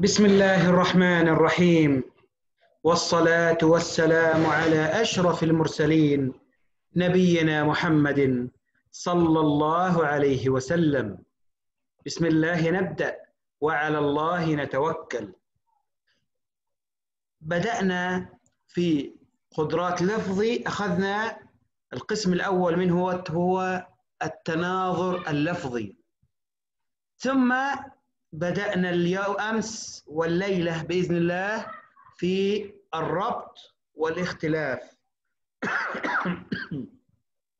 بسم الله الرحمن الرحيم. والصلاة والسلام على أشرف المرسلين نبينا محمد صلى الله عليه وسلم. بسم الله نبدأ وعلى الله نتوكل. بدأنا في قدرات لفظي أخذنا القسم الأول منه هو التناظر اللفظي. ثم بدأنا اليوم أمس والليلة بإذن الله في الربط والاختلاف.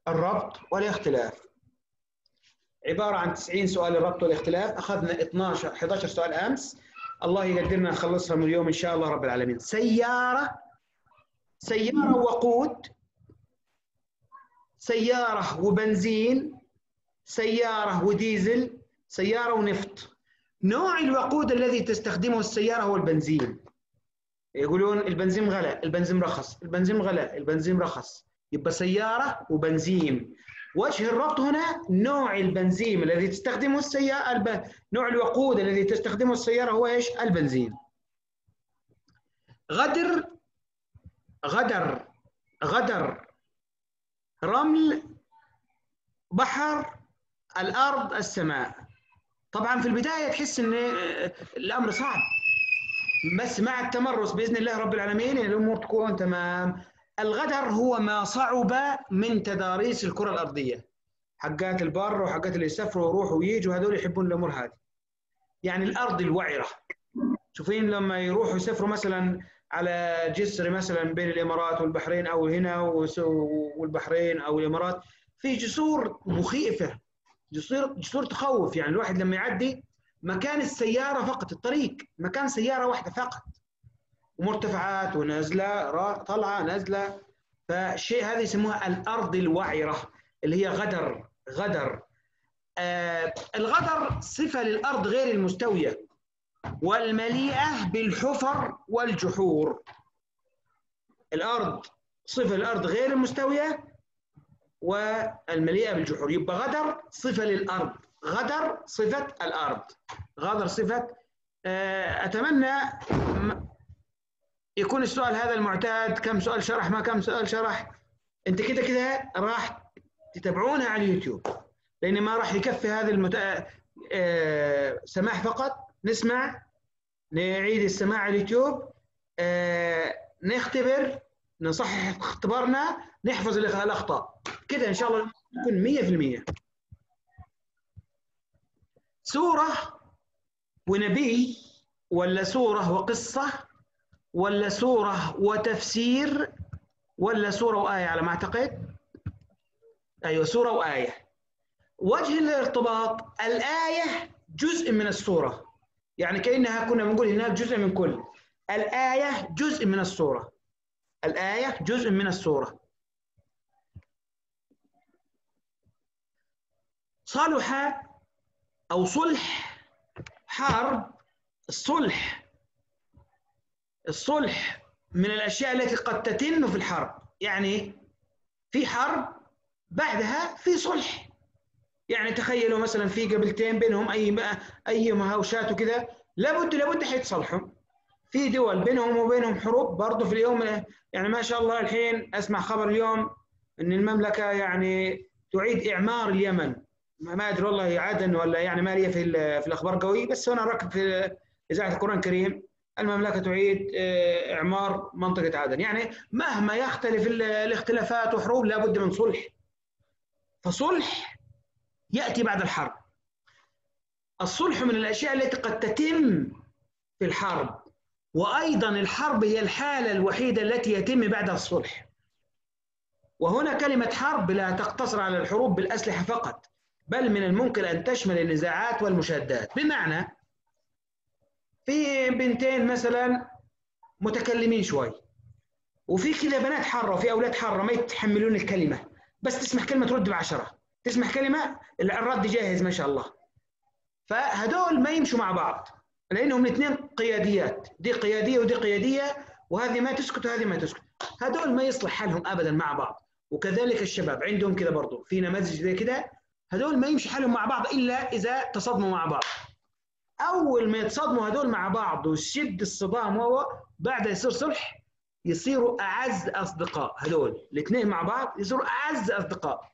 الربط والاختلاف. عبارة عن 90 سؤال الربط والاختلاف. أخذنا 12 11 سؤال أمس. الله يقدرنا نخلصها من اليوم إن شاء الله رب العالمين. سيارة سيارة وقود سيارة وبنزين سيارة وديزل سيارة ونفط. نوع الوقود الذي تستخدمه السيارة هو البنزين. يقولون البنزين غلا البنزين رخص البنزين غلا البنزين رخص. يبقى سيارة وبنزين. وجه الربط هنا نوع البنزين الذي تستخدمه السيارة الب... نوع الوقود الذي تستخدمه السيارة هو إيش؟ البنزين. غدر غدر غدر. رمل بحر الأرض السماء. طبعا في البداية تحس إن الأمر صعب بس مع التمرس بإذن الله رب العالمين الأمور تكون تمام. الغدر هو ما صعب من تضاريس الكرة الأرضية. حقات البر وحقات اللي يسافروا ويروحوا ويجوا هذول يحبون الأمور هذه. يعني الأرض الوعرة. شوفين لما يروحوا يسافروا مثلا على جسر مثلا بين الإمارات والبحرين أو هنا والبحرين أو الإمارات في جسور مخيفة. جسور جسور تخوف. يعني الواحد لما يعدي مكان السيارة فقط الطريق مكان سيارة واحدة فقط. ومرتفعات ونازلة طالعه نازلة. فالشيء هذا يسموها الأرض الوعرة اللي هي غدر غدر. آه الغدر صفة للأرض غير المستوية. والمليئة بالحفر والجحور. الأرض صفة للارض غير المستوية. والمليئة بالجحور يبقى غدر صفة للأرض. غدر صفة الأرض. غدر صفة أتمنى يكون السؤال هذا المعتاد. كم سؤال شرح ما كم سؤال شرح. أنت كده كده راح تتابعونها على اليوتيوب. لأن ما راح يكفي هذا المت... سماع فقط. نسمع نعيد السماع على اليوتيوب. نختبر نصحح اختبارنا. نحفظ الأخطاء. كده إن شاء الله نكون 100% سورة ونبي ولا سورة وقصة ولا سورة وتفسير ولا سورة وآية على ما أعتقد؟ أيوه سورة وآية. وجه الارتباط الآية جزء من السورة. يعني كأنها كنا بنقول هناك جزء من كل. الآية جزء من السورة. الآية جزء من السورة. صلح أو صلح حرب الصلح. الصلح من الأشياء التي قد تتم في الحرب. يعني في حرب بعدها في صلح. يعني تخيلوا مثلا في قبيلتين بينهم أي أي مهاوشات وكذا لابد لابد حيتصلحوا في دول بينهم وبينهم حروب برضه في اليوم يعني ما شاء الله الحين أسمع خبر اليوم إن المملكة يعني تعيد إعمار اليمن. ما أدري والله عدن ولا يعني ما لي في في الأخبار قوي بس أنا ركب في إذاعة القرآن الكريم المملكة تعيد إعمار منطقة عدن يعني مهما يختلف الاختلافات وحروب لابد من صلح. فصلح يأتي بعد الحرب. الصلح من الأشياء التي قد تتم في الحرب. وأيضا الحرب هي الحالة الوحيدة التي يتم بعدها الصلح. وهنا كلمة حرب لا تقتصر على الحروب بالأسلحة فقط. بل من الممكن أن تشمل النزاعات والمشادات. بمعنى في بنتين مثلا متكلمين شوي وفي كذا بنات حارة وفي أولاد حارة ما يتحملون الكلمة بس تسمع كلمة ترد بعشرة. تسمع كلمة الرد جاهز ما شاء الله. فهدول ما يمشوا مع بعض لأنهم الاثنين قياديات. دي قيادية ودي قيادية وهذه ما تسكت وهذه ما تسكت. هذول ما يصلح حالهم ابدا مع بعض. وكذلك الشباب عندهم كذا برضو. في نماذج زي كده هذول ما يمشي حالهم مع بعض إلا إذا تصادموا مع بعض. أول ما يتصادموا هذول مع بعض ويشد الصدام هو بعدها يصير صلح يصيروا أعز أصدقاء هذول الاثنين مع بعض يصيروا أعز أصدقاء.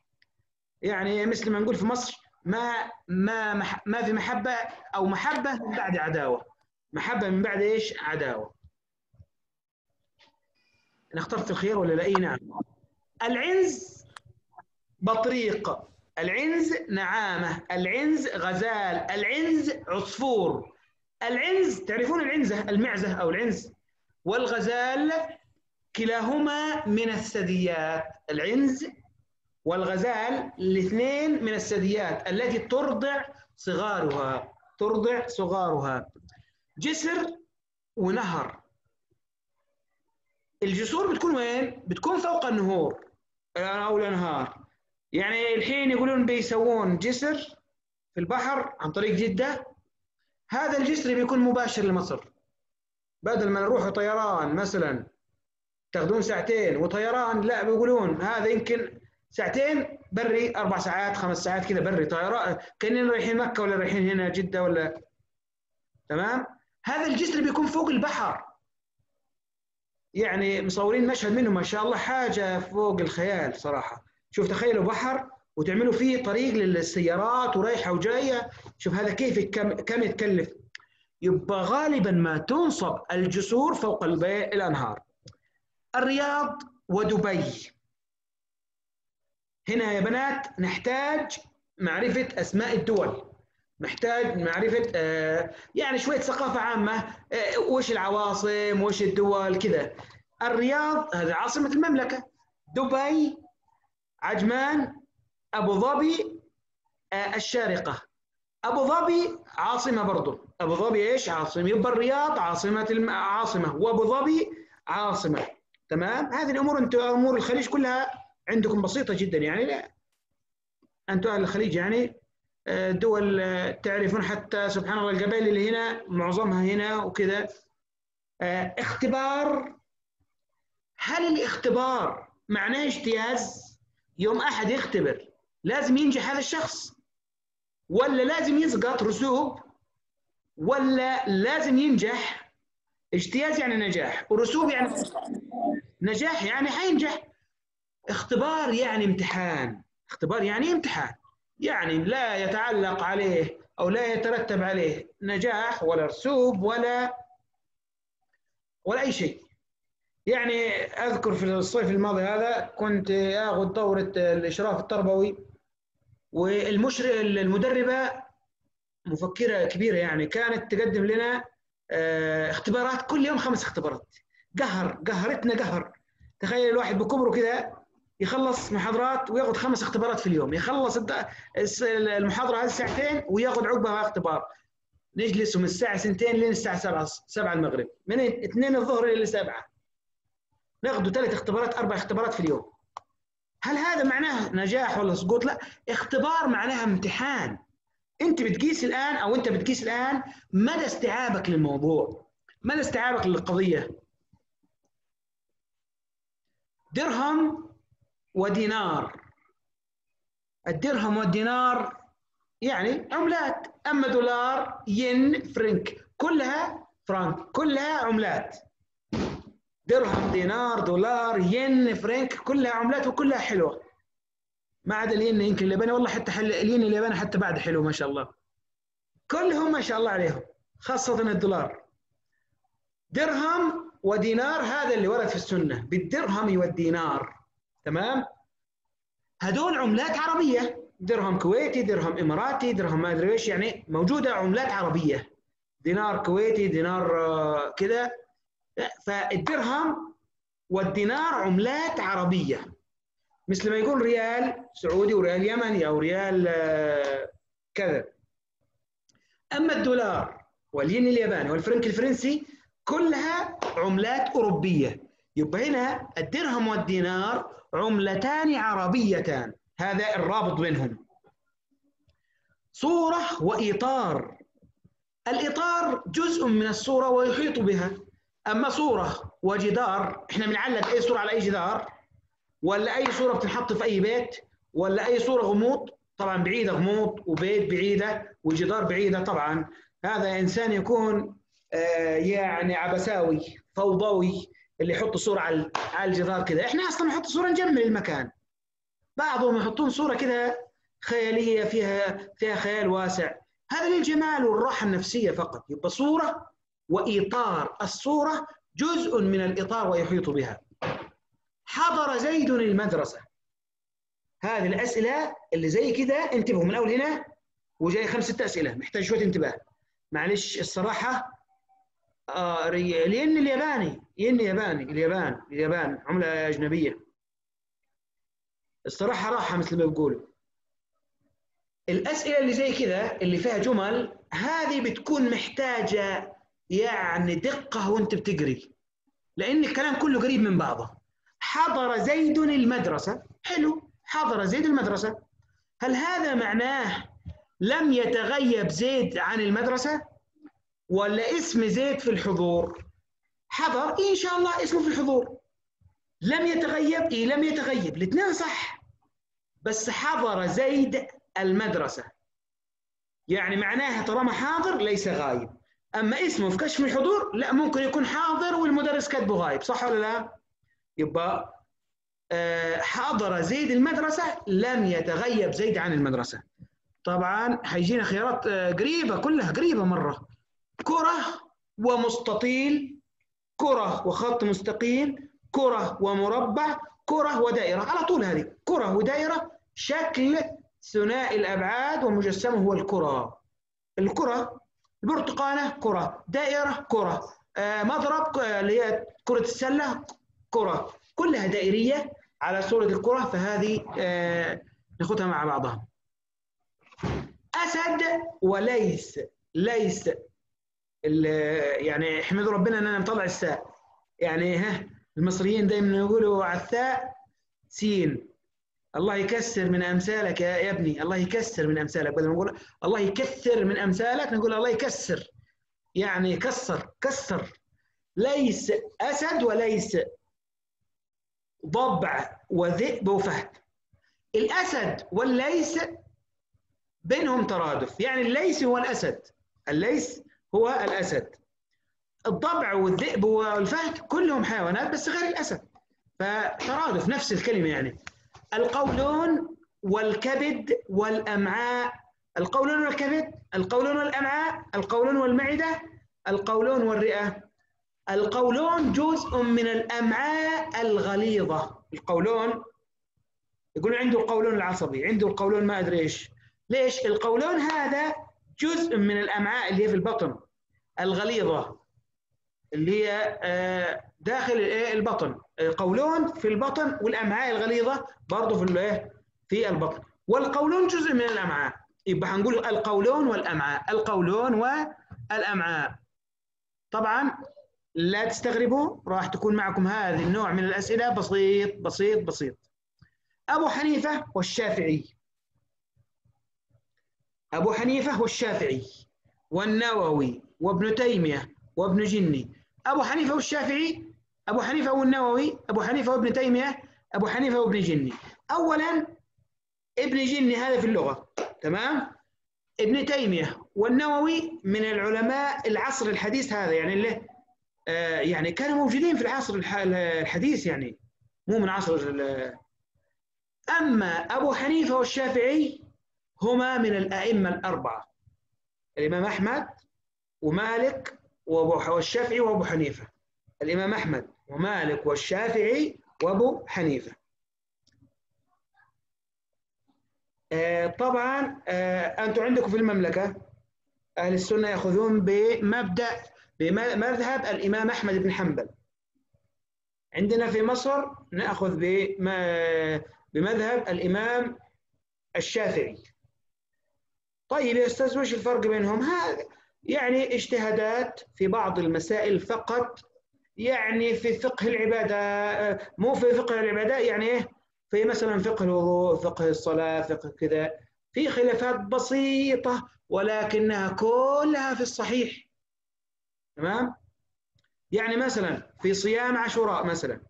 يعني مثل ما نقول في مصر ما ما ما في محبة أو محبة من بعد عداوة. محبة من بعد إيش؟ عداوة. أنا اخترت الخير ولا لا؟ إي نعم. العنز بطريق. العنز نعامة العنز غزال العنز عصفور. العنز تعرفون العنزة المعزة أو العنز؟ والغزال كلاهما من الثدييات. العنز والغزال الاثنين من الثدييات التي ترضع صغارها ترضع صغارها. جسر ونهر. الجسور بتكون وين؟ بتكون فوق النهور أو الأنهار. يعني الحين يقولون بيسوون جسر في البحر عن طريق جدة. هذا الجسر بيكون مباشر لمصر بدل ما نروح طيران مثلا تاخذون ساعتين وطيران لا بيقولون هذا يمكن ساعتين بري أربع ساعات خمس ساعات كذا بري طيران. كأننا رايحين مكة ولا رايحين هنا جدة ولا تمام؟ هذا الجسر بيكون فوق البحر. يعني مصورين مشهد منه ما شاء الله حاجة فوق الخيال صراحة. شوف تخيلوا بحر وتعملوا فيه طريق للسيارات ورايحة وجاية. شوف هذا كيف كم كم يتكلف. يبقى غالبا ما تنصب الجسور فوق الانهار الرياض ودبي. هنا يا بنات نحتاج معرفة أسماء الدول. محتاج معرفة آه يعني شوية ثقافة عامة آه وش العواصم وش الدول كذا. الرياض هذه عاصمة المملكة. دبي عجمان أبو ظبي آه الشارقة. أبو ظبي عاصمة برضو. أبو ظبي إيش؟ عاصمة يبقى الرياض عاصمة الم... عاصمة. وأبو ظبي عاصمة. تمام؟ هذه الأمور أنتم أمور الخليج كلها عندكم بسيطة جدا يعني. لا أنتم أهل الخليج يعني دول تعرفون حتى سبحان الله القبائل اللي هنا معظمها هنا وكذا. اختبار. هل الاختبار معناه اجتياز؟ يوم أحد يختبر لازم ينجح هذا الشخص. ولا لازم يسقط رسوب ولا لازم ينجح اجتياز يعني نجاح. ورسوب يعني نجاح يعني حينجح. اختبار يعني امتحان. اختبار يعني امتحان. يعني لا يتعلق عليه أو لا يترتب عليه نجاح ولا رسوب ولا ولا أي شيء. يعني أذكر في الصيف الماضي هذا كنت آخذ دوره الإشراف التربوي والمشرف المدربة مفكرة كبيرة يعني كانت تقدم لنا اختبارات كل يوم خمس اختبارات. قهر قهرتنا قهر. تخيل الواحد بكبره كذا يخلص محاضرات وياخذ خمس اختبارات في اليوم. يخلص المحاضرة هذه ساعتين وياخذ عقبها اختبار. نجلس من الساعة سنتين لين الساعة 7 7 المغرب. من 2 الظهر إلى 7 ناخذ ثلاث اختبارات أربع اختبارات في اليوم. هل هذا معناه نجاح ولا سقوط؟ لا. اختبار معناها امتحان. انت بتقيس الآن أو انت بتقيس الآن مدى استيعابك للموضوع. مدى استيعابك للقضية. درهم ودينار. الدرهم والدينار يعني عملات. أما دولار ين فرنك. كلها فرانك كلها عملات. درهم دينار دولار ين فرنك كلها عملات وكلها حلوة. ما عدا الين يمكن الياباني والله حتى حل الين الياباني حتى بعد حلو ما شاء الله. كلهم ما شاء الله عليهم خاصة الدولار. درهم ودينار هذا اللي ورد في السنة. بالدرهم والدينار. تمام؟ هذول عملات عربية. درهم كويتي درهم إماراتي درهم ما أدري إيش يعني موجودة عملات عربية. دينار كويتي دينار كذا فالدرهم والدينار عملات عربية. مثل ما يقول ريال سعودي وريال يمني أو ريال كذا. أما الدولار والين الياباني والفرنك الفرنسي كلها عملات أوروبية. يبقى هنا الدرهم والدينار عملتان عربيتان. هذا الرابط بينهم. صورة وإطار. الإطار جزء من الصورة ويحيط بها. أما صورة وجدار إحنا بنعلق أي صورة على أي جدار؟ ولا أي صورة بتنحط في أي بيت؟ ولا أي صورة غموض؟ طبعا بعيدة غموض وبيت بعيدة وجدار بعيدة طبعا. هذا إنسان يكون آه، يعني عبساوي فوضوي اللي يحط صورة على على الجدار كذا إحنا أصلا نحط صورة نجمل المكان. بعضهم يحطون صورة كذا خيالية فيها فيها خيال واسع. هذا للجمال والراحة النفسية فقط. يبقى صورة وإطار الصورة جزء من الإطار ويحيط بها. حضر زيد المدرسة. هذه الأسئلة اللي زي كذا انتبهوا من أول هنا وجاي خمسة أسئلة محتاج شوية انتباه. معلش الصراحة آه لأن الياباني لأن ياباني اليابان اليابان عملة أجنبية. الصراحة راحة مثل ما بيقولوا. الأسئلة اللي زي كذا اللي فيها جمل هذه بتكون محتاجة يعني دقة وانت بتقري. لأن الكلام كله قريب من بعضه. حضر زيد المدرسة. حلو. حضر زيد المدرسة. هل هذا معناه لم يتغيب زيد عن المدرسة؟ ولا اسم زيد في الحضور؟ حضر إيه إن شاء الله اسمه في الحضور. لم يتغيب؟ إيه لم يتغيب. الاثنين صح. بس حضر زيد المدرسة. يعني معناها طالما حاضر ليس غايب. أما اسمه في كشف الحضور لا ممكن يكون حاضر والمدرس كاتبه غايب صح ولا لا؟ يبقى آه، حضر زيد المدرسة لم يتغيب زيد عن المدرسة. طبعا حيجينا خيارات آه، قريبة كلها قريبة مرة. كرة ومستطيل كرة وخط مستقيم كرة ومربع كرة ودائرة. على طول هذه كرة ودائرة شكل ثنائي الأبعاد ومجسمه هو الكرة. الكرة البرتقانة كرة دائرة كرة آه، مضرب آه، اللي هي كرة السلة كرة. كلها دائرية على صورة الكرة فهذه آه، ناخذها مع بعضها. أسد وليس ليس يعني احمدوا ربنا ان أنا مطلع الساء. يعني ها المصريين دائما يقولوا على الثاء سين. الله يكسر من أمثالك يا ابني. الله يكسر من أمثالك. بدل ما نقول الله يكثر من أمثالك نقول الله يكسر. يعني كسر كسر. ليس أسد وليس ضبع وذئب وفهد. الأسد والليس بينهم ترادف. يعني الليس هو الأسد. الليس هو الأسد. الضبع والذئب والفهد كلهم حيوانات بس غير الأسد. فترادف نفس الكلمة يعني. القولون والكبد والأمعاء. القولون والكبد القولون والأمعاء القولون والمعدة القولون والرئة. القولون جزء من الأمعاء الغليظة. القولون يقول عنده القولون العصبي عنده القولون ما أدري إيش. ليش؟ القولون هذا جزء من الأمعاء اللي هي في البطن الغليظة اللي هي آه، داخل البطن. القولون في البطن والأمعاء الغليظة برضه في الايه في البطن. والقولون جزء من الأمعاء. يبقى هنقول القولون والأمعاء. القولون والأمعاء. طبعا لا تستغربوا راح تكون معكم هذا النوع من الأسئلة. بسيط بسيط بسيط. أبو حنيفة والشافعي. أبو حنيفة والشافعي والنووي وابن تيمية وابن جني. أبو حنيفة والشافعي أبو حنيفة والنووي أبو حنيفة وابن تيمية أبو حنيفة وابن جني. أولا ابن جني هذا في اللغة تمام؟ ابن تيمية والنووي من العلماء العصر الحديث هذا يعني اللي آه يعني كانوا موجودين في العصر الحديث يعني مو من عصر أما أبو حنيفة والشافعي هما من الأئمة الأربعة الإمام أحمد ومالك والشافعي وأبو حنيفة الإمام أحمد. ومالك والشافعي وأبو حنيفة. آه، طبعا آه، أنتم عندكم في المملكة أهل السنة يأخذون بمبدأ بمذهب الإمام أحمد بن حنبل. عندنا في مصر نأخذ بمذهب الإمام الشافعي. طيب يا أستاذ وش الفرق بينهم؟ هذا يعني اجتهادات في بعض المسائل فقط يعني في فقه العبادة مو في فقه العبادة يعني إيه؟ في مثلا فقه الوضوء، فقه الصلاة، فقه كذا. في خلافات بسيطة ولكنها كلها في الصحيح. تمام؟ يعني مثلا في صيام عاشوراء مثلا.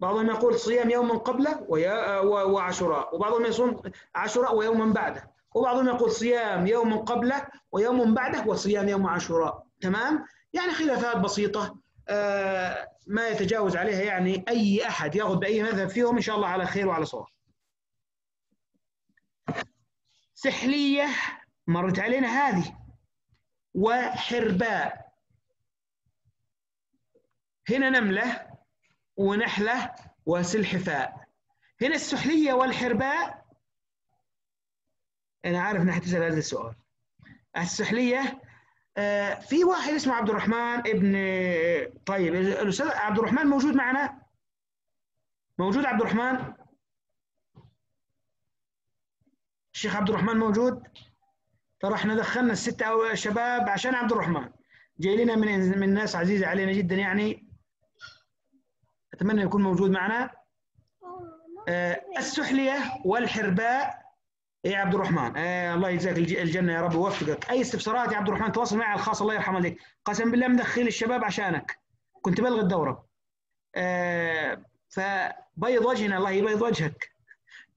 بعضهم يقول صيام يوما قبله وعاشوراء. وبعضهم يصوم عاشوراء ويوما بعده. وبعضهم يقول صيام يوم قبله ويوم بعده وصيام يوم عاشوراء. تمام؟ يعني خلافات بسيطة. آه ما يتجاوز عليها يعني أي أحد يأخذ بأي مذهب فيهم إن شاء الله على خير وعلى صواب. سحلية مرت علينا هذه. وحرباء. هنا نملة ونحلة وسلحفاء. هنا السحلية والحرباء. أنا عارف أنها حتسأل هذا السؤال. السحلية آه في واحد اسمه عبد الرحمن ابن طيب الأستاذ عبد الرحمن موجود معنا؟ موجود عبد الرحمن؟ الشيخ عبد الرحمن موجود؟ ترى إحنا دخلنا الستة شباب عشان عبد الرحمن. جاي لنا من من ناس عزيزة علينا جدا يعني. أتمنى يكون موجود معنا. آه السحلية والحرباء يا عبد الرحمن. آه الله يجزاك الجنة يا رب ويوفقك أي استفسارات يا عبد الرحمن تواصل معي على الخاص. الله يرحم والديك قسم بالله مدخل الشباب عشانك. كنت بلغي الدورة. آه فبيض وجهنا الله يبيض وجهك.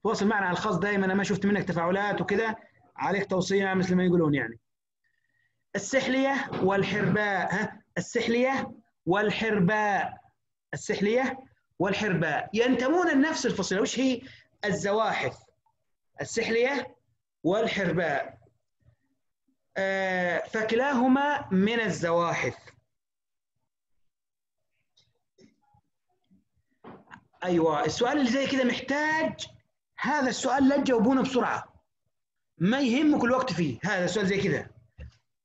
تواصل معنا على الخاص. دائما أنا ما شفت منك تفاعلات وكذا. عليك توصية مثل ما يقولون يعني. السحلية والحرباء. ها؟ السحلية والحرباء. السحلية والحرباء. ينتمون لنفس الفصيلة. وش هي؟ الزواحف. السحلية والحرباء. آه فكلاهما من الزواحف. أيوه السؤال اللي زي كذا محتاج هذا السؤال لا تجاوبونه بسرعة. ما يهمك الوقت فيه هذا السؤال زي كذا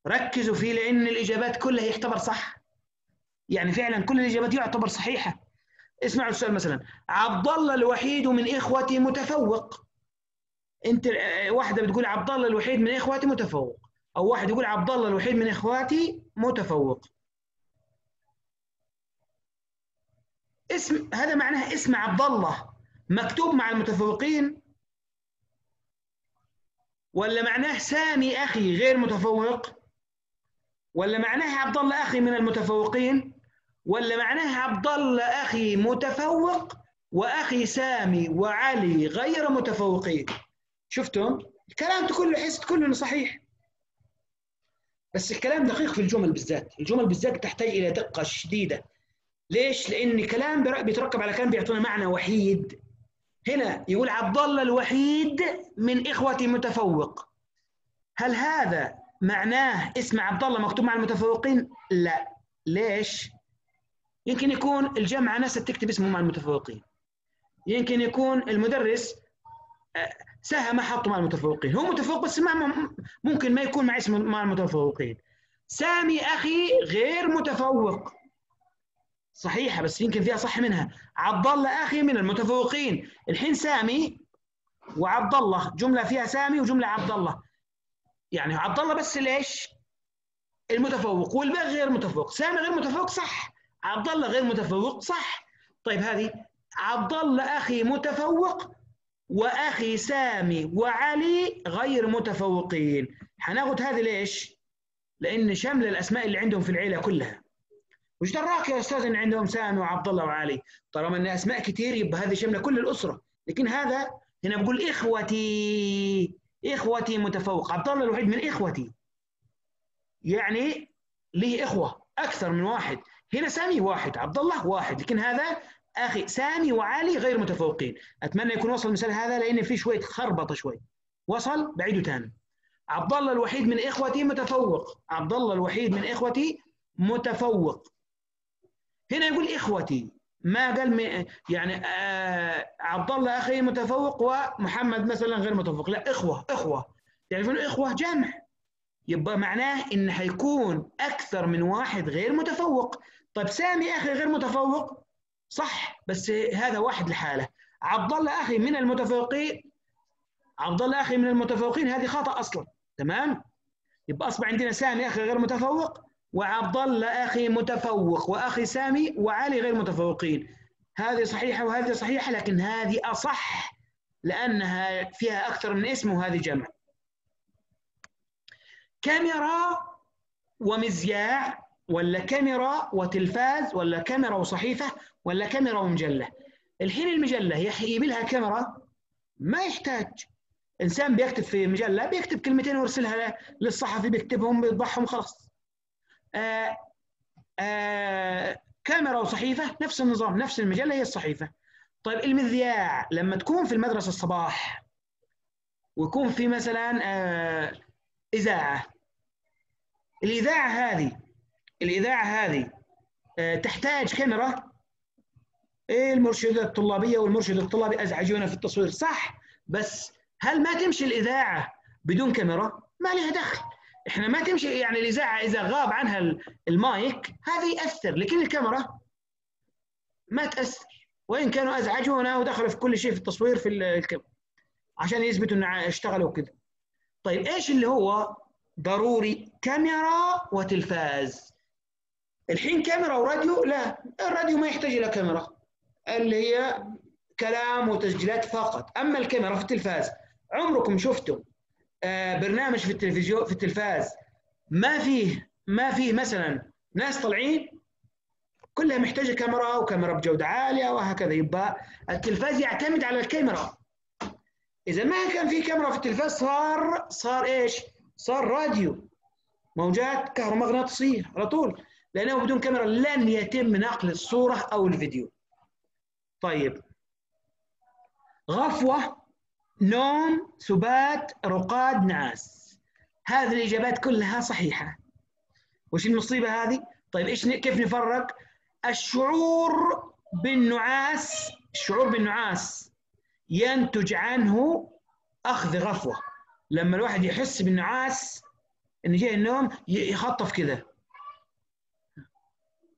ركزوا فيه لأن الإجابات كلها يعتبر صح. يعني فعلا كل الإجابات يعتبر صحيحة. اسمعوا السؤال مثلا. عبد الله الوحيد من اخوتي متفوق. انت واحدة بتقول عبد الله الوحيد من إخواتي متفوق أو واحد يقول عبد الله الوحيد من إخواتي متفوق. اسم هذا معناه اسم عبد الله مكتوب مع المتفوقين. ولا معناه سامي أخي غير متفوق؟ ولا معناه عبد الله أخي من المتفوقين؟ ولا معناه عبد الله أخي متفوق وأخي سامي وعلي غير متفوقين؟ شفتم الكلام كله حست كله صحيح. بس الكلام دقيق في الجمل بالذات. الجمل بالذات تحتاج إلى دقة شديدة. ليش؟ لأن كلام بيتركب على كلام بيعطونا معنى وحيد. هنا يقول عبد الله الوحيد من اخوتي متفوق هل هذا معناه اسم عبد الله مكتوب مع المتفوقين؟ لا. ليش؟ يمكن يكون الجامعة ناس تكتب اسمه مع المتفوقين. يمكن يكون المدرس سهم حطه مع المتفوقين. هو متفوق بس ما ممكن ما يكون مع اسم مع المتفوقين. سامي أخي غير متفوق. صحيحة بس يمكن فيها صح منها. عبد الله أخي من المتفوقين. الحين سامي وعبد الله جملة فيها سامي وجملة عبد الله يعني عبد الله بس ليش؟ المتفوق. والباقي غير متفوق. سامي غير متفوق صح. عبد الله غير متفوق صح. طيب هذه عبد الله أخي متفوق. وأخي سامي وعلي غير متفوقين. حناخذ هذه ليش؟ لأن شمل الأسماء اللي عندهم في العيلة كلها. وش دراك يا أستاذ إن عندهم سامي وعبد الله وعلي؟ طالما إن أسماء كثير يبقى هذه شمله كل الأسرة. لكن هذا هنا بقول إخوتي إخوتي متفوق. عبد الله الوحيد من إخوتي. يعني له إخوة؟ أكثر من واحد. هنا سامي واحد عبد الله واحد. لكن هذا أخي سامي وعلي غير متفوقين. أتمنى يكون وصل المثال هذا لأن في شوية خربطة شوي. وصل؟ بعيده ثاني عبد الله الوحيد من إخوتي متفوق. عبد الله الوحيد من إخوتي متفوق. هنا يقول إخوتي ما قال يعني آه عبد الله أخي متفوق ومحمد مثلا غير متفوق. لا إخوة إخوة. تعرفون إخوة جمع. يبقى معناه إن حيكون أكثر من واحد غير متفوق. طيب سامي أخي غير متفوق؟ صح بس هذا واحد لحاله. عبد الله أخي من المتفوقين عبد الله أخي من المتفوقين هذه خطأ أصلا تمام؟ يبقى أصبح عندنا سامي أخي غير متفوق وعبد الله أخي متفوق وأخي سامي وعلي غير متفوقين. هذه صحيحة وهذه صحيحة لكن هذه أصح لأنها فيها أكثر من اسم وهذه جمع. كاميرا ومذياع ولا كاميرا وتلفاز ولا كاميرا وصحيفة ولا كاميرا ومجلة. الحين المجلة يجيب لها كاميرا ما يحتاج. إنسان بيكتب في مجلة بيكتب كلمتين ويرسلها للصحفي بيكتبهم بيطبعهم خلاص. آه آه كاميرا وصحيفة نفس النظام نفس المجلة هي الصحيفة. طيب المذياع لما تكون في المدرسة الصباح ويكون في مثلا آه إذاعة. الإذاعة هذه الإذاعة هذه تحتاج كاميرا. إيه المرشده الطلابية والمرشد الطلابي أزعجونا في التصوير. صح بس هل ما تمشي الإذاعة بدون كاميرا؟ ما لها دخل. إحنا ما تمشي يعني الإذاعة إذا غاب عنها المايك هذا يأثر. لكن الكاميرا ما تأثر. وإن كانوا أزعجونا ودخلوا في كل شيء في التصوير في الكاميرا. عشان يثبتوا إن اشتغلوا كده طيب إيش اللي هو ضروري؟ كاميرا وتلفاز. الحين كاميرا وراديو؟ لا الراديو ما يحتاج إلى كاميرا. اللي هي كلام وتسجيلات فقط. أما الكاميرا في التلفاز عمركم شفتوا برنامج في التلفزيون في التلفاز ما فيه ما فيه مثلا ناس طالعين كلها محتاجة كاميرا وكاميرا بجودة عالية وهكذا يبقى التلفاز يعتمد على الكاميرا. إذا ما كان في كاميرا في التلفاز صار صار إيش؟ صار راديو موجات كهرومغناطيسية على طول لأنه بدون كاميرا لن يتم نقل الصورة أو الفيديو. طيب. غفوة نوم سبات رقاد نعاس. هذه الإجابات كلها صحيحة. وش المصيبة هذه؟ طيب إيش كيف نفرق؟ الشعور بالنعاس الشعور بالنعاس ينتج عنه أخذ غفوة. لما الواحد يحس بالنعاس إن جاي النوم يخطف كذا.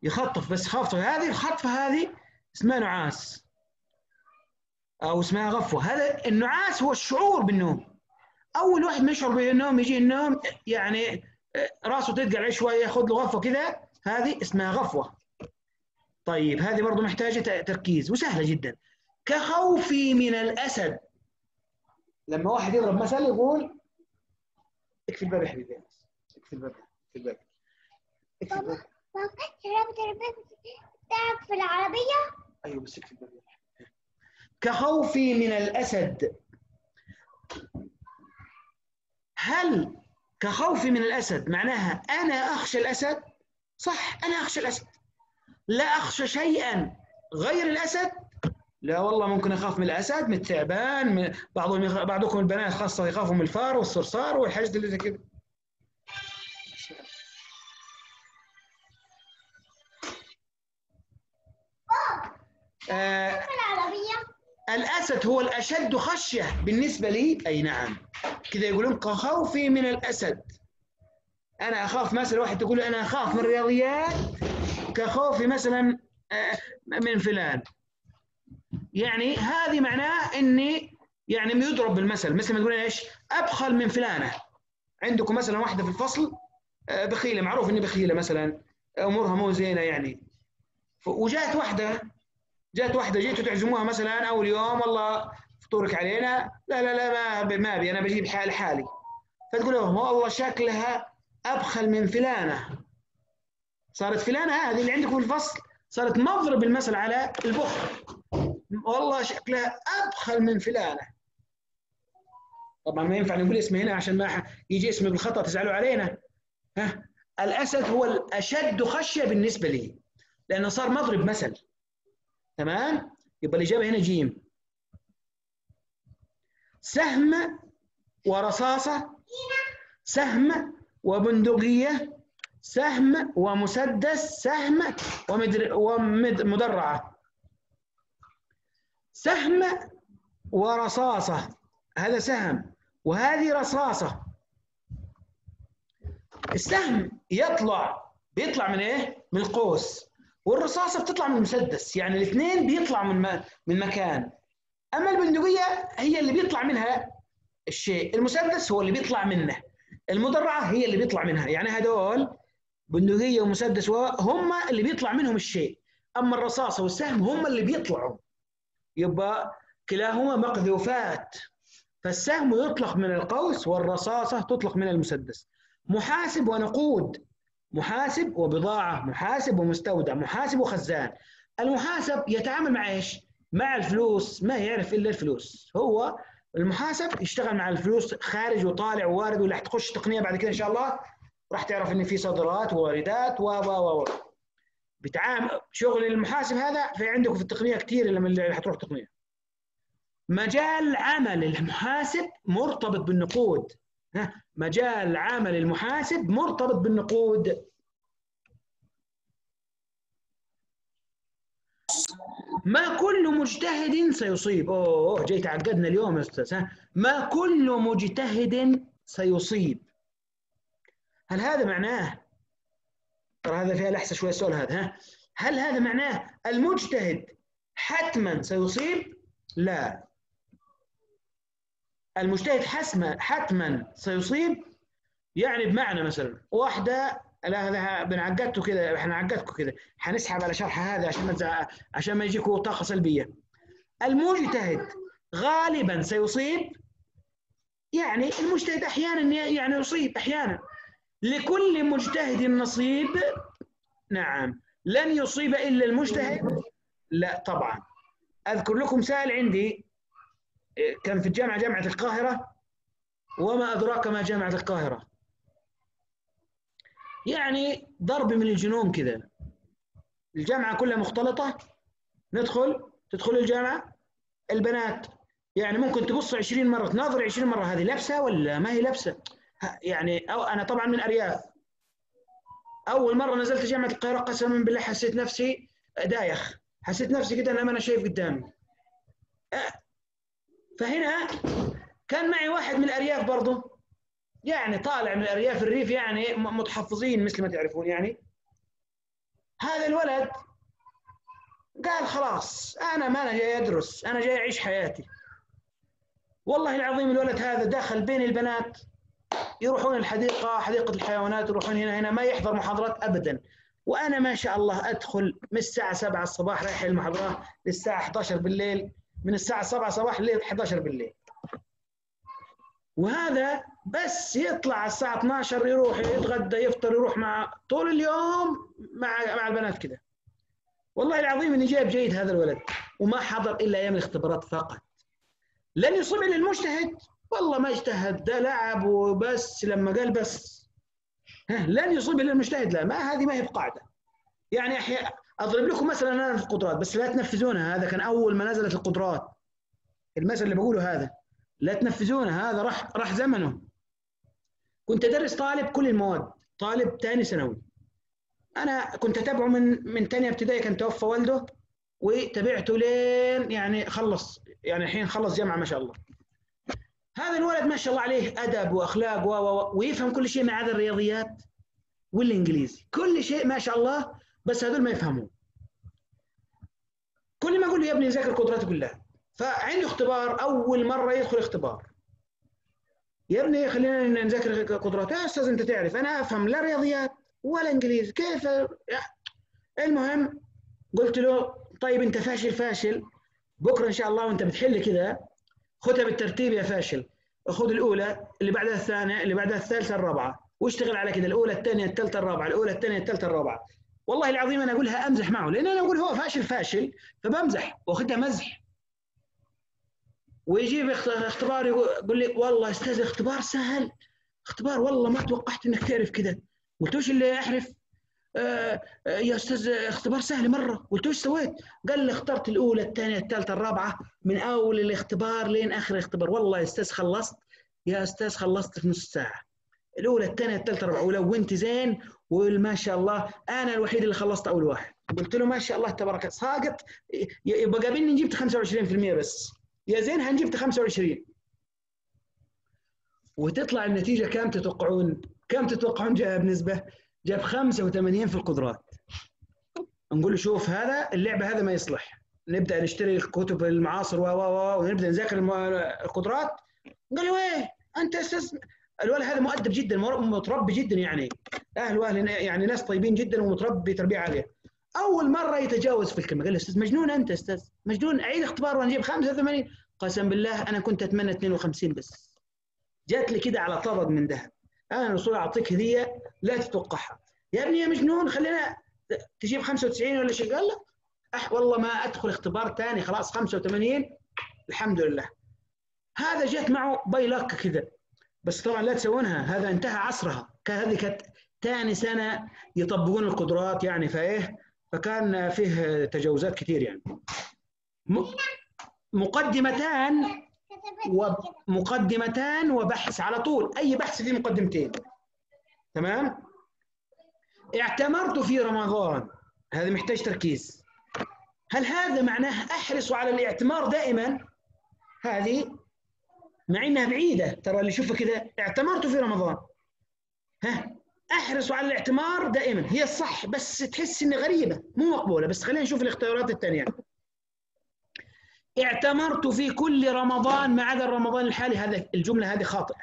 يخطف بس خطفة هذه الخطفة هذه اسمها نعاس أو اسمها غفوه هذا النعاس هو الشعور بالنوم اول واحد ما يشعر بالنوم يجي النوم يعني راسه تدق عليه شوية ياخذ له غفوه كذا هذه اسمها غفوه طيب هذه برضه محتاجه تركيز وسهله جدا كخوفي من الاسد لما واحد يضرب مثل يقول اكفي الباب يا حبيبي اكفي الباب اكفي الباب اكفي الباب بتاعك في العربية؟ أيوه اكفي الباب كخوفي من الأسد. هل كخوفي من الأسد معناها أنا أخشى الأسد؟ صح أنا أخشى الأسد. لا أخشى شيئا غير الأسد؟ لا والله ممكن أخاف من الأسد من الثعبان من بعضهم بعضكم البنات خاصة يخافوا من الفار والصرصار والحاجات اللي زي كده. آه الأسد هو الأشد خشية. بالنسبة لي أي نعم. كذا يقولون كخوفي من الأسد. أنا أخاف مثلا واحد تقول أنا أخاف من الرياضيات كخوفي مثلا من فلان. يعني هذه معناه إني يعني يضرب بالمثل. مثل ما تقول إيش؟ أبخل من فلانة. عندكم مثلا واحدة في الفصل بخيلة معروف إني بخيلة مثلا. أمورها مو زينة يعني. وجات واحدة جات واحدة جيتوا تعزموها مثلا أول يوم والله فطورك علينا. لا لا لا ما ما أبي أنا بجيب حال حالي. فتقول لهم والله شكلها أبخل من فلانة. صارت فلانة هذه اللي عندكم في الفصل. صارت مضرب المثل على البخل. والله شكلها أبخل من فلانة. طبعا ما ينفع نقول اسمه هنا عشان ما يجي اسمه بالخطأ تزعلوا علينا. ها؟ الأسد هو الأشد خشية بالنسبة لي لأنه صار مضرب مثل. تمام؟ يبقى الإجابة هنا جيم. سهم ورصاصة سهم وبندقية سهم ومسدس سهم ومدر ومدرعه سهم ورصاصة هذا سهم وهذه رصاصة. السهم يطلع بيطلع من إيه؟ من القوس. والرصاصة بتطلع من المسدس يعني الاثنين بيطلعوا من من مكان. أما البندقية هي اللي بيطلع منها الشيء المسدس هو اللي بيطلع منه المدرعة هي اللي بيطلع منها يعني هدول بندقية ومسدس هم اللي بيطلع منهم الشيء. أما الرصاصة والسهم هم اللي بيطلعوا. يبقى كلاهما مقذوفات. فالسهم يطلق من القوس والرصاصة تطلق من المسدس. محاسب ونقود. محاسب وبضاعة محاسب ومستودع محاسب وخزان. المحاسب يتعامل مع إيش؟ مع الفلوس ما يعرف إلا الفلوس. هو المحاسب يشتغل مع الفلوس خارج وطالع ووارد واللي حتخش تقنية بعد كده إن شاء الله؟ راح تعرف ان في صادرات وواردات و و و بتعامل شغل المحاسب هذا في عندكم في التقنية كثير لما اللي حتروح تقنية. مجال عمل المحاسب مرتبط بالنقود. مجال عمل المحاسب مرتبط بالنقود. ما كل مجتهد سيصيب. أوه جاي تعقدنا اليوم يا أستاذ ما كل مجتهد سيصيب. هل هذا معناه؟ ترى هذا فيها لحسة شوية السؤال هذا ها. هل هذا معناه المجتهد حتما سيصيب؟ لا. المجتهد حسما حتما سيصيب يعني بمعنى مثلا واحدة لا هذا بنعقدته كذا إحنا عقدتكم كذا حنسحب على شرح هذا عشان ما عشان ما يجيكم طاقة سلبية. المجتهد غالبا سيصيب يعني المجتهد أحيانا يعني يصيب أحيانا. لكل مجتهد نصيب نعم. لن يصيب إلا المجتهد؟ لا طبعا. أذكر لكم سائل عندي كان في الجامعة جامعة القاهرة وما أدراك ما جامعة القاهرة. يعني ضرب من الجنون كذا الجامعة كلها مختلطة. ندخل تدخل الجامعة البنات يعني ممكن تبص 20 مرة تناظر 20 مرة هذه لابسه ولا ما هي لابسه يعني أو أنا طبعا من أرياف. أول مرة نزلت جامعة القاهرة قسما بالله حسيت نفسي دايخ. حسيت نفسي كده أنا ما أنا شايف قدامي. فهنا كان معي واحد من الأرياف برضه يعني طالع من ارياف الريف يعني متحفظين مثل ما تعرفون يعني. هذا الولد قال خلاص أنا ما أنا جاي أدرس أنا جاي أعيش حياتي. والله العظيم الولد هذا دخل بين البنات يروحون الحديقة حديقة الحيوانات يروحون هنا هنا ما يحضر محاضرات ابدا. وأنا ما شاء الله أدخل من الساعة 7 الصباح رايح المحاضرة للساعة 11 بالليل. من الساعة 7 صباح الليل 11 بالليل. وهذا بس يطلع الساعة 12 يروح يتغدى يفطر يروح مع طول اليوم مع مع البنات كذا والله العظيم إني جايب جيد هذا الولد وما حضر إلا أيام الاختبارات فقط. لن يصيب إلا المجتهد. والله ما اجتهد ده لعب وبس لما قال بس. لن يصيب إلا المجتهد لا ما هذه ما هي بقاعدة. يعني أضرب لكم مثلا أنا في القدرات بس لا تنفذونها هذا كان أول ما نزلت القدرات. المثل اللي بقوله هذا. لا تنفذونه هذا راح راح زمنه. كنت أدرس طالب كل المواد طالب ثاني ثانوي. أنا كنت أتابعه من من ثانية ابتدائي كان توفى والده وتابعته لين يعني خلص. يعني الحين خلص جامعة ما شاء الله. هذا الولد ما شاء الله عليه أدب وأخلاق و ويفهم كل شيء ما عدا الرياضيات والإنجليزي. كل شيء ما شاء الله بس هذول ما يفهمون. كل ما أقول له يا ابني ذاكر قدراتي كلها فعنده اختبار أول مرة يدخل اختبار. يا ابني خلينا نذاكر قدرات. يا أستاذ أنت تعرف أنا أفهم لا رياضيات ولا انجليزي كيف؟ المهم قلت له طيب أنت فاشل فاشل. بكرة إن شاء الله وأنت بتحل كذا خذها بالترتيب يا فاشل. خذ الأولى اللي بعدها الثانية اللي بعدها الثالثة الرابعة. واشتغل على كذا الأولى الثانية الثالثة الرابعة الأولى الثانية الثالثة الرابعة. والله العظيم أنا أقولها أمزح معه لأن أنا أقول هو فاشل فاشل فبمزح وأخذها مزح. ويجيب اختبار يقول لي والله أستاذ اختبار سهل. اختبار والله ما توقعت إنك تعرف كذا. قلت وش اللي احرف آه يا أستاذ اختبار سهل مرة. قلت وش سويت؟ قال لي اخترت الأولى الثانية الثالثة الرابعة من أول الاختبار لين آخر الاختبار. والله يا أستاذ خلصت. يا أستاذ خلصت في نص ساعة. الأولى الثانية الثالثة الرابعة. ولو انت زين وما شاء الله أنا الوحيد اللي خلصت أول واحد قلت له ما شاء الله تبارك ساقط يبقى قابلني جبت 25% بس يا زين هنجيب 25 وتطلع النتيجة كم تتوقعون؟ كم تتوقعون جاب نسبه؟ جاب 85 في القدرات. نقول له شوف هذا اللعبة هذا ما يصلح. نبدأ نشتري الكتب المعاصر و و ونبدأ نذاكر القدرات. قال له إيه أنت أستاذ الولد هذا مؤدب جدا متربي جدا يعني. أهل وأهل يعني ناس طيبين جدا ومتربي تربية عالية. أول مرة يتجاوز في الكلمة قال له أستاذ مجنون أنت أستاذ مجنون أعيد اختبار وأنا أجيب 85 قسم بالله أنا كنت أتمنى 52 بس. جات لي كده على طبق من ذهب. أنا الرسول أعطيك هدية لا تتوقعها. يا ابني يا مجنون خلينا تجيب 95 ولا شيء. قال لا أح والله ما أدخل اختبار ثاني خلاص 85 الحمد لله. هذا جت معه بايلك كذا بس طبعا لا تسوونها. هذا انتهى عصرها. هذه كانت ثاني سنة يطبقون القدرات يعني فإيه فكان فيه تجاوزات كثير يعني. مقدمتان ومقدمتان وبحث على طول. أي بحث فيه مقدمتين. تمام؟ اعتمرت في رمضان. هذا محتاج تركيز. هل هذا معناه أحرص على الاعتمار دائما؟ هذه مع إنها بعيدة. ترى اللي يشوفها كذا اعتمرت في رمضان. ها؟ احرص على الاعتمار دائما. هي الصح بس تحس إنها غريبة. مو مقبولة. بس خلينا نشوف الاختيارات الثانية. اعتمرت في كل رمضان ما عدا رمضان الحالي. هذا الجملة هذه خاطئة.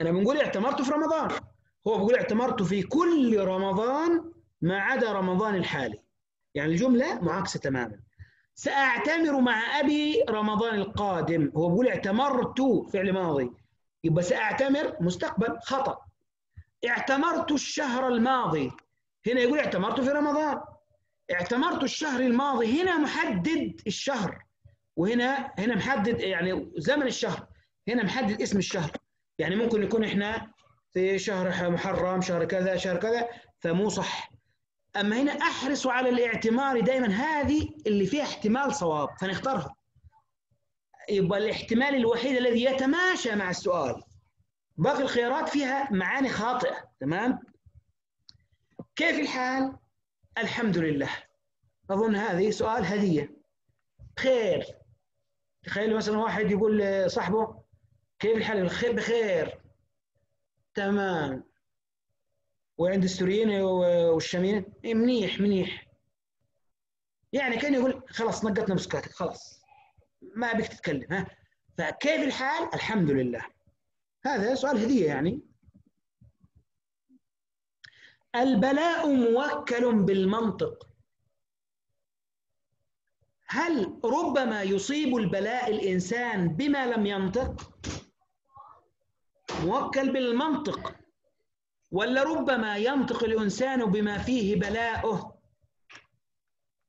أنا بنقول اعتمرت في رمضان. هو بيقول اعتمرت في كل رمضان ما عدا رمضان الحالي. يعني الجملة معاكسة تماما. سأعتمر مع أبي رمضان القادم. هو بيقول اعتمرت فعل ماضي. يبقى سأعتمر مستقبل خطأ. اعتمرت الشهر الماضي. هنا يقول اعتمرت في رمضان. اعتمرت الشهر الماضي. هنا محدد الشهر. وهنا هنا محدد يعني زمن الشهر. هنا محدد اسم الشهر. يعني ممكن يكون إحنا في شهر محرم شهر كذا شهر كذا فمو صح. اما هنا أحرص على الاعتمار دائما هذه اللي فيها احتمال صواب فنختارها. يبقى الاحتمال الوحيد الذي يتماشى مع السؤال. باقي الخيارات فيها معاني خاطئة تمام؟ كيف الحال؟ الحمد لله. أظن هذه سؤال هدية. خير تخيل مثلا واحد يقول لصاحبه كيف الحال؟ بخير. تمام. وعند السوريين والشاميين منيح منيح. يعني كان يقول خلاص نقطنا مسكاتك خلاص. ما بك تتكلم ها. فكيف الحال؟ الحمد لله. هذا سؤال هدية يعني. البلاء موكل بالمنطق. هل ربما يصيب البلاء الإنسان بما لم ينطق؟ موكل بالمنطق. ولا ربما ينطق الإنسان بما فيه بلاؤه؟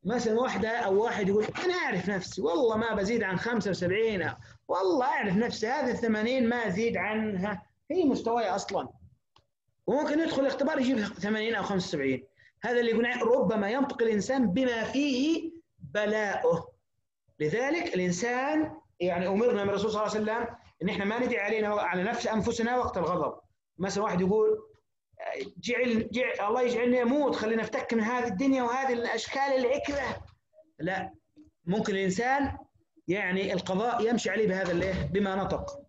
مثلا واحدة أو واحد يقول أنا أعرف نفسي والله ما بزيد عن 75 والله أعرف نفسي هذا ال 80 ما أزيد عنها. هي مستواي أصلا. وممكن يدخل الاختبار يجيب 80 أو 75 هذا اللي يقول ربما ينطق الإنسان بما فيه بلاؤه. لذلك الإنسان يعني أمرنا من الرسول صلى الله عليه وسلم إن إحنا ما ندعي علينا على نفس أنفسنا وقت الغضب. مثلا واحد يقول جعل, جعل الله يجعلني أموت خلينا افتك من هذه الدنيا وهذه الأشكال العكرة. لا ممكن الإنسان يعني القضاء يمشي عليه بهذا الايه بما نطق.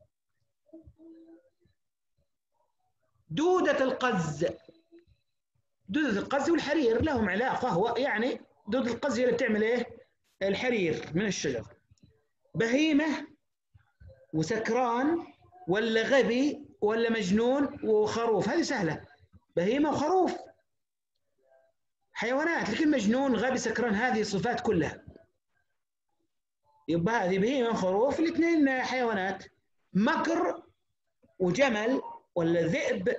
دودة القز. دودة القز والحرير لهم علاقة. هو يعني دودة القز هي اللي بتعمل إيه؟ الحرير من الشجر. بهيمة وسكران ولا غبي ولا مجنون وخروف. هذه سهلة. بهيمة وخروف. حيوانات لكن مجنون غبي سكران هذه صفات كلها. يبقى هذه بهيمة وخروف الاثنين حيوانات. مكر وجمل ولا ذئب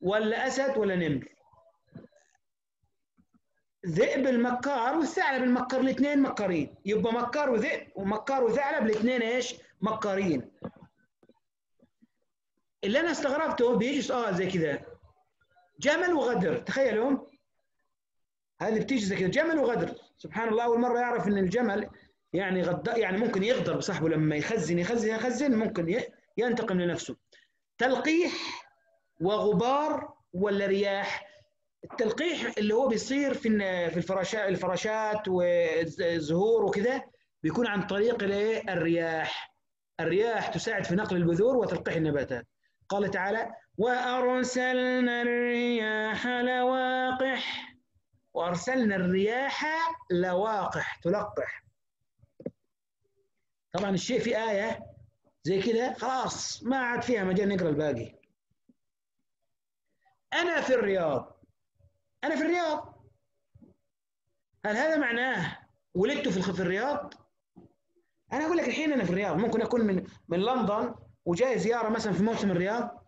ولا أسد ولا نمر. ذئب المكار والثعلب المكار الاثنين مكارين يبقى مكار وذئب ومكار وثعلب الاثنين إيش؟ مكارين اللي أنا استغربته بيجي سؤال زي كذا. جمل وغدر. تخيلوا هذه بتيجي زي كذا. جمل وغدر. سبحان الله أول مرة يعرف إن الجمل يعني غد يعني ممكن يغدر بصاحبه. لما يخزن يخزن يخزن ممكن ينتقم لنفسه. تلقيح وغبار ولا رياح؟ التلقيح اللي هو بيصير في في الفراشات الفراشات والزهور وكذا بيكون عن طريق الرياح الرياح تساعد في نقل البذور وتلقيح النباتات. قال تعالى وأرسلنا الرياح لواقح. وأرسلنا الرياح لواقح تلقح. طبعا الشيء في آية زي كذا خلاص ما عاد فيها مجال نقرأ الباقي. أنا في الرياض. أنا في الرياض. هل هذا معناه ولدت في الرياض؟ أنا أقول لك الحين أنا في الرياض. ممكن أكون من من لندن وجاي زيارة مثلا في موسم الرياض.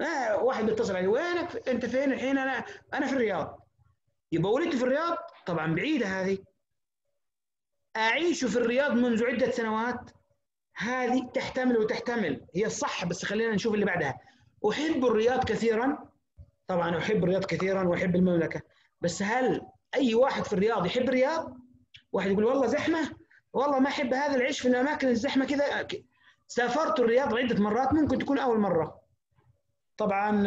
آه واحد بيتصل علي وينك؟ أنت فين الحين؟ أنا أنا في الرياض. يبقى ولدت في الرياض؟ طبعا بعيدة هذه. أعيش في الرياض منذ عدة سنوات؟ هذه تحتمل وتحتمل. هي الصح بس خلينا نشوف اللي بعدها. أحب الرياض كثيرا؟ طبعا أحب الرياض كثيرا وأحب المملكة. بس هل أي واحد في الرياض يحب الرياض؟ واحد يقول والله زحمة والله ما أحب هذا العيش في الأماكن الزحمة كذا. سافرت الرياض عدة مرات ممكن تكون أول مرة. طبعا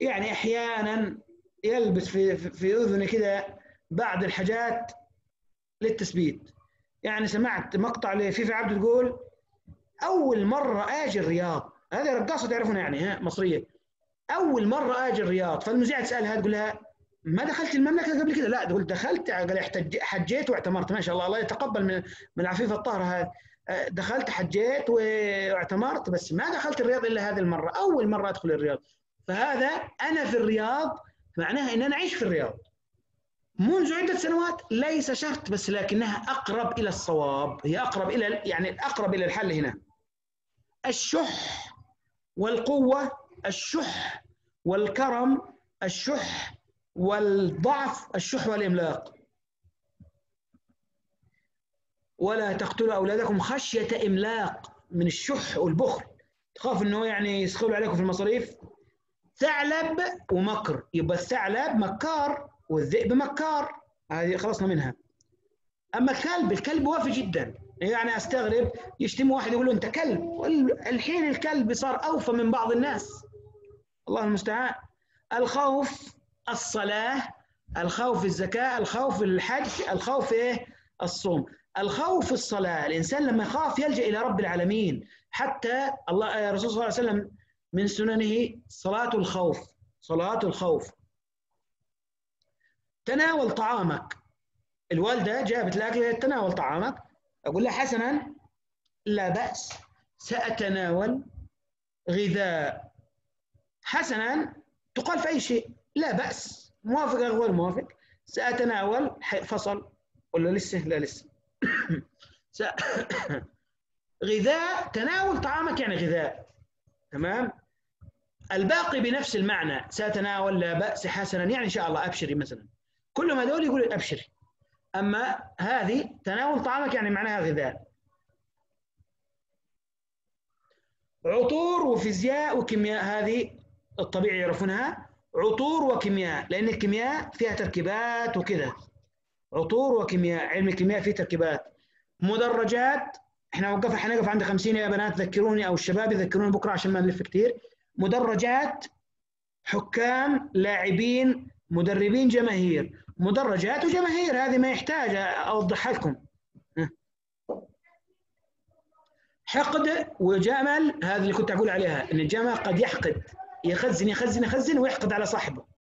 يعني أحيانا يلبس في في اذني كذا بعض الحاجات للتثبيت. يعني سمعت مقطع لفيفي عبده تقول أول مرة آجي الرياض هذه رقاصة تعرفونها يعني ها مصرية. أول مرة آجي الرياض فالمذيعه تسألها تقول لها ما دخلت المملكة قبل كذا لا تقول دخلت قال حجيت واعتمرت ما شاء الله الله يتقبل من من العفيفة الطاهرة هذه. دخلت حجيت واعتمرت بس ما دخلت الرياض إلا هذه المرة أول مرة أدخل الرياض. فهذا أنا في الرياض معناها إن أنا أعيش في الرياض. منذ عدة سنوات ليس شرط بس لكنها أقرب إلى الصواب. هي أقرب إلى يعني أقرب إلى الحل هنا. الشح والقوة الشح والكرم الشح والضعف الشح والإملاق. ولا تقتلوا أولادكم خشية إملاق من الشح والبخل. تخاف إنه يعني يسخلوا عليكم في المصاريف؟ ثعلب ومكر. يبقى الثعلب مكار والذئب مكار. هذه خلصنا منها. أما الكلب الكلب وافي جدا. يعني أستغرب يشتم واحد يقول له أنت كلب. الحين الكلب صار أوفى من بعض الناس. الله المستعان. الخوف الصلاة الخوف الزكاة الخوف الحج الخوف إيه؟ الصوم. الخوف الصلاة الإنسان لما يخاف يلجأ إلى رب العالمين. حتى الله الرسول صلى الله عليه وسلم من سننه صلاة الخوف صلاة الخوف. تناول طعامك. الوالدة جابت الاكل تناول طعامك. أقول لها حسنا لا بأس. سأتناول غذاء. حسنا تقال في أي شيء. لا بأس. موافق غير موافق؟ سأتناول فصل. ولا لسه؟ لا لسه. غذاء تناول طعامك يعني غذاء. تمام؟ الباقي بنفس المعنى ساتناول لا بأس حسنا. يعني إن شاء الله أبشري مثلا. كلهم هذول يقول أبشري. أما هذه تناول طعامك يعني معناها غذاء. عطور وفيزياء وكيمياء هذه الطبيعي يعرفونها. عطور وكيمياء لأن الكيمياء فيها تركيبات وكذا. عطور وكيمياء علم الكيمياء فيه تركيبات. مدرجات إحنا وقف حنقف عند 50 يا بنات ذكروني أو الشباب يذكروني بكرة عشان ما نلف كثير مدرجات حكام لاعبين مدربين جماهير. مدرجات وجماهير هذه ما يحتاج اوضحها لكم. حقد وجمل هذه اللي كنت أقول عليها إن الجمل قد يحقد يخزن يخزن يخزن ويحقد على صاحبه.